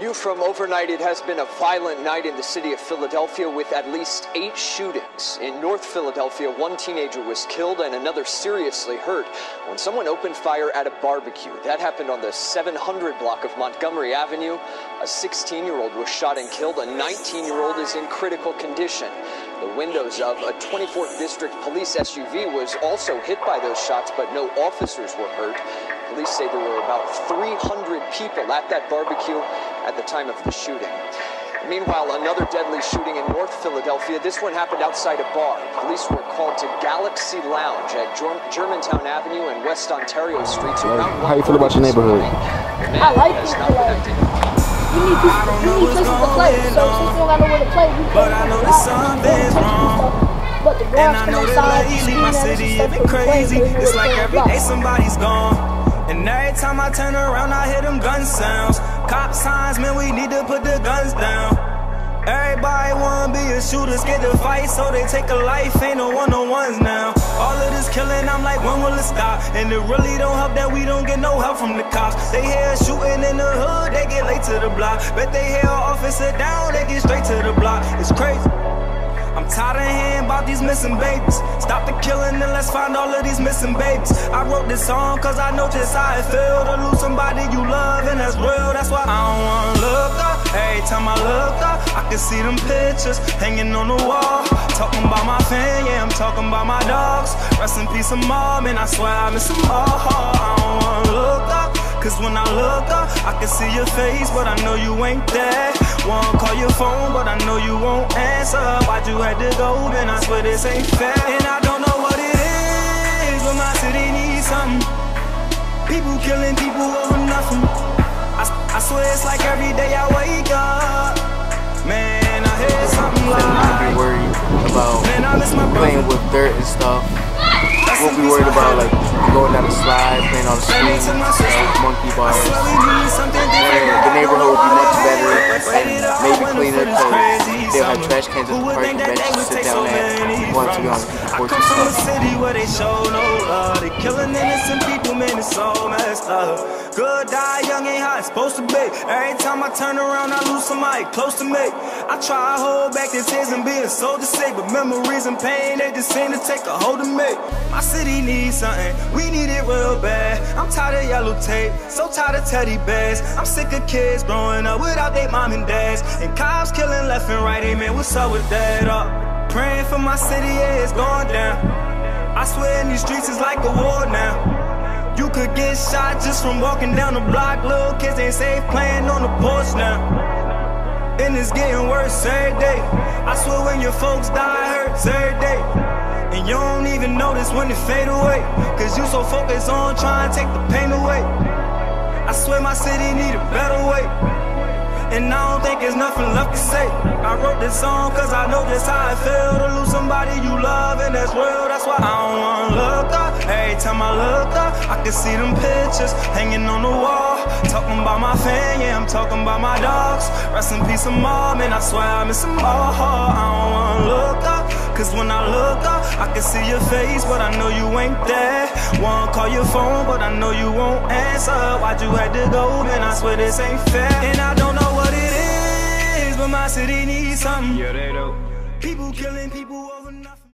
New from overnight, it has been a violent night in the city of Philadelphia with at least eight shootings. In North Philadelphia, one teenager was killed and another seriously hurt when someone opened fire at a barbecue. That happened on the 700 block of Montgomery Avenue. A 16 year old was shot and killed. A 19 year old is in critical condition. The windows of a 24th District Police SUV was also hit by those shots, but no officers were hurt. Police say there were about 300 people at that barbecue at the time of the shooting. Meanwhile, another deadly shooting in North Philadelphia. This one happened outside a bar. Police were called to Galaxy Lounge at Germantown Avenue and West Ontario Streets around How you feel about your neighborhood? I like it. We need people, we need places to play. So since we don't got nowhere to play, we play. But I know that something's wrong. But the And I know that lately my screaming at us city stuff, been so we play, crazy. so we know It's like every on. day somebody's gone. And every time I turn around, I hear them gun sounds. Cop signs, man, we need to put the guns down. Everybody wanna be a shooter, scared to fight, so they take a life. Ain't no one on ones now. All of this killing, I'm like, when will it stop? And it really don't help that we don't get no help from the cops. They hear shooting in the hood, they get late to the block. Bet they hear officer down, they get straight to the block. It's crazy. I'm tired of hearing about these missing babies. Stop the killing and let's find all of these missing babies. I wrote this song cause I know just how it feel to lose somebody you love and that's real. That's why I don't wanna. Every time I look up, I can see them pictures hanging on the wall. Talking about my fan, yeah, I'm talking about my dogs. Rest in peace, of mom, and I swear I miss them all. I don't wanna look up. Cause when I look up, I can see your face, but I know you ain't there. Wanna call your phone, but I know you won't answer. Why'd you had to go? Then I swear this ain't fair. And I don't know what it is, but my city needs something. People killing people over nothing. I, I swear it's like every day I wake up. Man, I hear something Not be worried about Man, I miss my playing with dirt and stuff. Won't be worried about like going down the slide, playing on the swings, uh, monkey bars. I swear we need something different. And the neighborhood will be much better and maybe cleaner because they'll have trash cans at the would park think and that they would to sit down at. want to be on the porch and stuff. Innocent people, man, it's so messed up. Good die young ain't how it's supposed to be. Every time I turn around, I lose somebody close to me. I try to hold back the tears and being so to say, but memories and pain, they just seem to take a hold of me. My city needs something, we need it real bad. I'm tired of yellow tape, so tired of teddy bears. I'm sick of kids growing up without their mom and dads. And cops killing left and right, hey man, what's up with that? Up. Praying for my city, yeah, it's going down. I swear in these streets it's like a war now. Could get shot just from walking down the block. Little kids ain't safe playing on the porch now. And it's getting worse every day. I swear when your folks die, it hurts every day. And you don't even notice when it fade away. Cause you so focused on trying to take the pain away. I swear my city need a better way. And I don't think there's nothing left to say. I wrote this song cause I know just how it feel to lose somebody you love and that's real. That's why I don't wanna look up. Every time I look I can see them pictures hanging on the wall. Talking about my fan, yeah, I'm talking about my dogs. Rest in peace, of mom, and I swear I miss them all. I don't wanna look up. Cause when I look up, I can see your face, but I know you ain't there. Wanna call your phone, but I know you won't answer. Why'd you had to go? Man, I swear this ain't fair. And I don't know what it is, but my city needs something. Yeah, they do. People killing people.